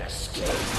escape.